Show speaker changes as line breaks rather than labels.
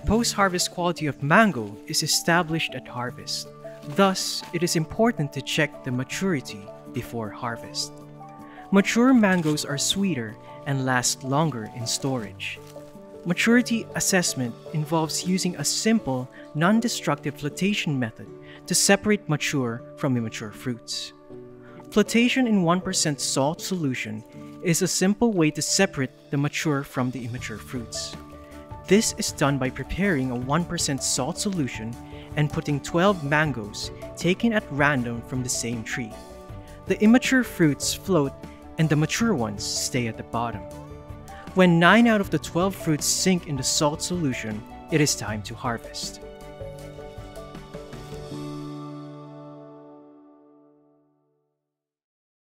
post-harvest quality of mango is established at harvest. Thus, it is important to check the maturity before harvest. Mature mangoes are sweeter and last longer in storage. Maturity assessment involves using a simple, non-destructive flotation method to separate mature from immature fruits. Flotation in 1% salt solution is a simple way to separate the mature from the immature fruits. This is done by preparing a 1% salt solution and putting 12 mangoes taken at random from the same tree. The immature fruits float and the mature ones stay at the bottom. When 9 out of the 12 fruits sink in the salt solution, it is time to harvest.